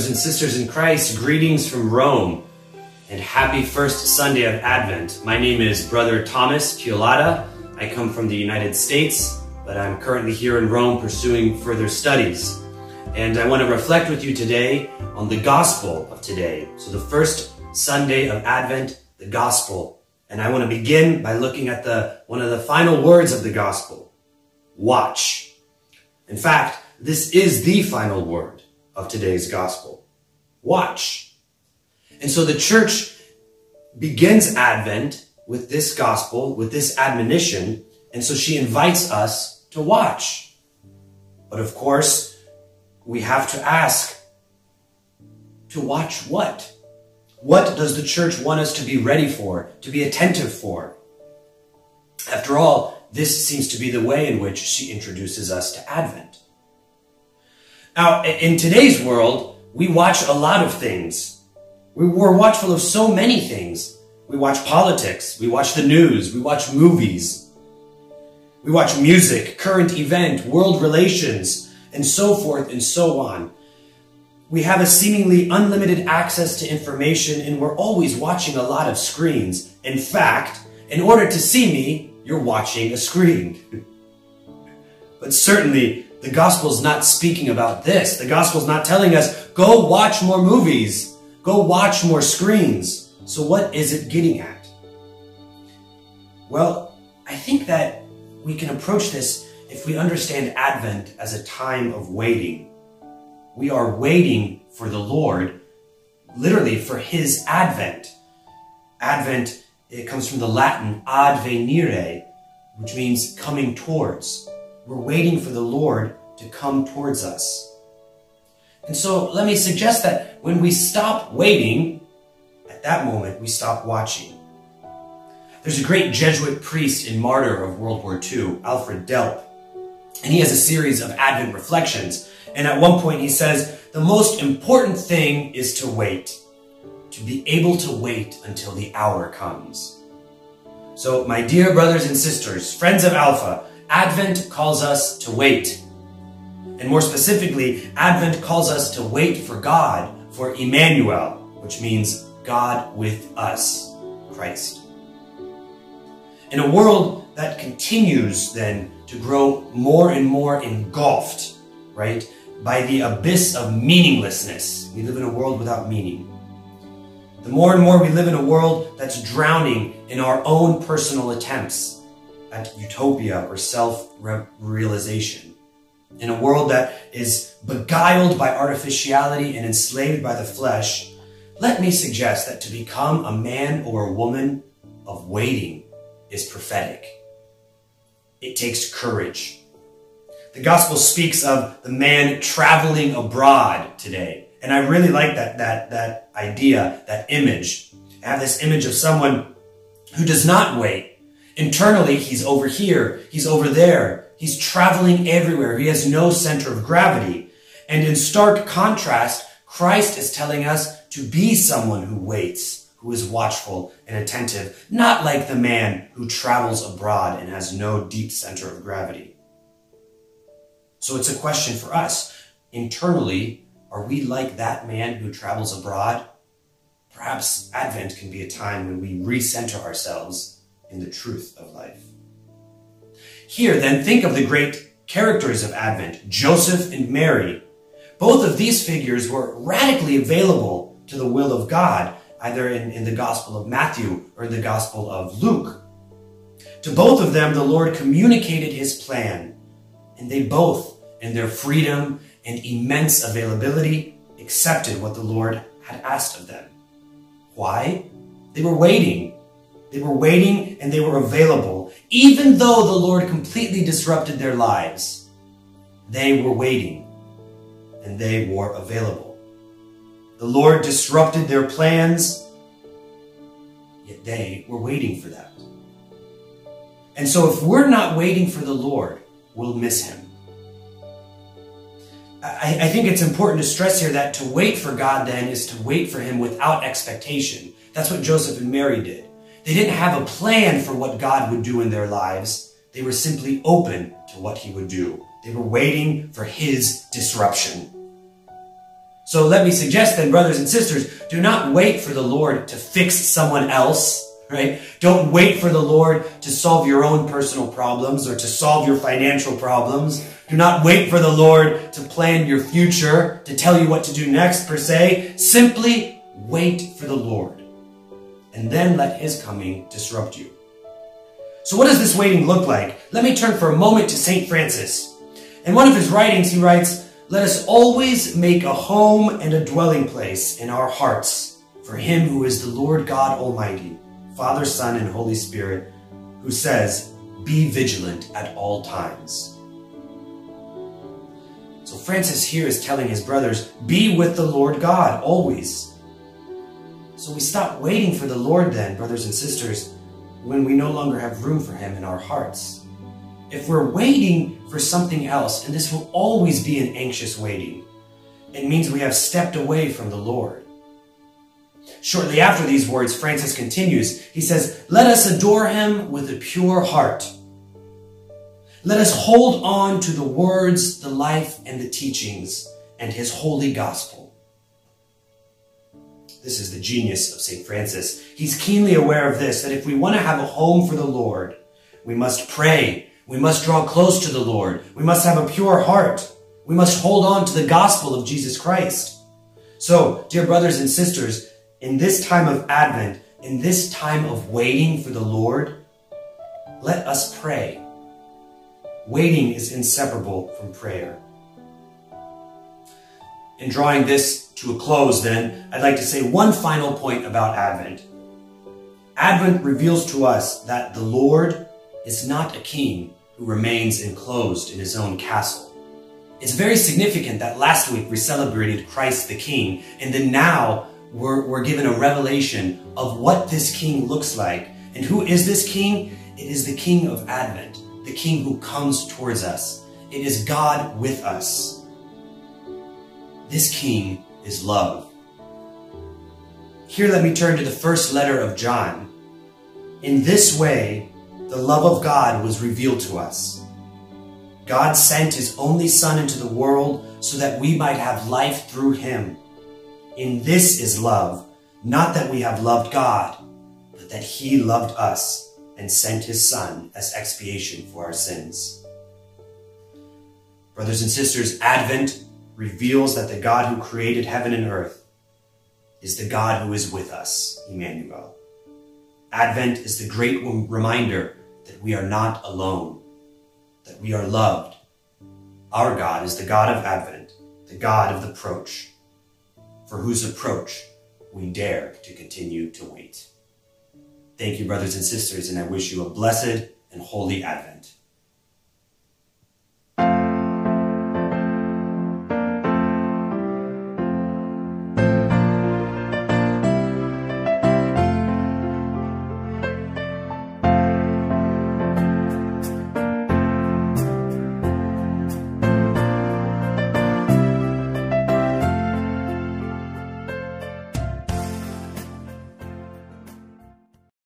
brothers and sisters in Christ, greetings from Rome and happy first Sunday of Advent. My name is Brother Thomas Piolata. I come from the United States, but I'm currently here in Rome pursuing further studies. And I want to reflect with you today on the gospel of today. So the first Sunday of Advent, the gospel. And I want to begin by looking at the one of the final words of the gospel. Watch. In fact, this is the final word of today's gospel. Watch. And so the church begins Advent with this gospel, with this admonition, and so she invites us to watch. But of course, we have to ask, to watch what? What does the church want us to be ready for, to be attentive for? After all, this seems to be the way in which she introduces us to Advent. Now, in today's world, we watch a lot of things. We're watchful of so many things. We watch politics, we watch the news, we watch movies, we watch music, current event, world relations, and so forth and so on. We have a seemingly unlimited access to information and we're always watching a lot of screens. In fact, in order to see me, you're watching a screen. but certainly, the gospel's not speaking about this. The gospel's not telling us, go watch more movies, go watch more screens. So what is it getting at? Well, I think that we can approach this if we understand Advent as a time of waiting. We are waiting for the Lord, literally for His Advent. Advent, it comes from the Latin advenire, which means coming towards. We're waiting for the Lord to come towards us. And so let me suggest that when we stop waiting, at that moment we stop watching. There's a great Jesuit priest and martyr of World War II, Alfred Delp, and he has a series of Advent reflections. And at one point he says, the most important thing is to wait, to be able to wait until the hour comes. So, my dear brothers and sisters, friends of Alpha, Advent calls us to wait. And more specifically, Advent calls us to wait for God, for Emmanuel, which means God with us, Christ. In a world that continues then to grow more and more engulfed, right, by the abyss of meaninglessness, we live in a world without meaning. The more and more we live in a world that's drowning in our own personal attempts at utopia or self-realization. In a world that is beguiled by artificiality and enslaved by the flesh, let me suggest that to become a man or a woman of waiting is prophetic. It takes courage. The gospel speaks of the man traveling abroad today. And I really like that, that, that idea, that image. I have this image of someone who does not wait, Internally, he's over here, he's over there, he's traveling everywhere, he has no center of gravity. And in stark contrast, Christ is telling us to be someone who waits, who is watchful and attentive, not like the man who travels abroad and has no deep center of gravity. So it's a question for us. Internally, are we like that man who travels abroad? Perhaps Advent can be a time when we recenter ourselves in the truth of life. Here, then, think of the great characters of Advent, Joseph and Mary. Both of these figures were radically available to the will of God, either in, in the Gospel of Matthew or in the Gospel of Luke. To both of them, the Lord communicated his plan, and they both, in their freedom and immense availability, accepted what the Lord had asked of them. Why? They were waiting they were waiting and they were available. Even though the Lord completely disrupted their lives, they were waiting and they were available. The Lord disrupted their plans, yet they were waiting for that. And so if we're not waiting for the Lord, we'll miss him. I, I, think it's important to stress here that to wait for God then is to wait for him without expectation. That's what Joseph and Mary did. They didn't have a plan for what God would do in their lives. They were simply open to what he would do. They were waiting for his disruption. So let me suggest then, brothers and sisters, do not wait for the Lord to fix someone else, right? Don't wait for the Lord to solve your own personal problems or to solve your financial problems. Do not wait for the Lord to plan your future, to tell you what to do next per se. Simply wait for the Lord and then let his coming disrupt you. So what does this waiting look like? Let me turn for a moment to St. Francis. In one of his writings, he writes, let us always make a home and a dwelling place in our hearts for him who is the Lord God Almighty, Father, Son, and Holy Spirit, who says, Be vigilant at all times. So Francis here is telling his brothers, Be with the Lord God always. So we stop waiting for the Lord then, brothers and sisters, when we no longer have room for him in our hearts. If we're waiting for something else, and this will always be an anxious waiting, it means we have stepped away from the Lord. Shortly after these words, Francis continues. He says, Let us adore him with a pure heart. Let us hold on to the words, the life, and the teachings, and his holy gospel. This is the genius of St. Francis. He's keenly aware of this, that if we want to have a home for the Lord, we must pray we must draw close to the Lord. We must have a pure heart. We must hold on to the gospel of Jesus Christ. So, dear brothers and sisters, in this time of Advent, in this time of waiting for the Lord, let us pray. Waiting is inseparable from prayer. In drawing this to a close, then, I'd like to say one final point about Advent. Advent reveals to us that the Lord is not a king who remains enclosed in his own castle. It's very significant that last week we celebrated Christ the King, and then now we're, we're given a revelation of what this King looks like. And who is this King? It is the King of Advent, the King who comes towards us. It is God with us. This King is love. Here let me turn to the first letter of John. In this way, the love of God was revealed to us. God sent his only Son into the world so that we might have life through him. In this is love, not that we have loved God, but that he loved us and sent his Son as expiation for our sins. Brothers and sisters, Advent reveals that the God who created heaven and earth is the God who is with us, Emmanuel. Advent is the great reminder that we are not alone, that we are loved. Our God is the God of Advent, the God of the approach, for whose approach we dare to continue to wait. Thank you, brothers and sisters, and I wish you a blessed and holy Advent.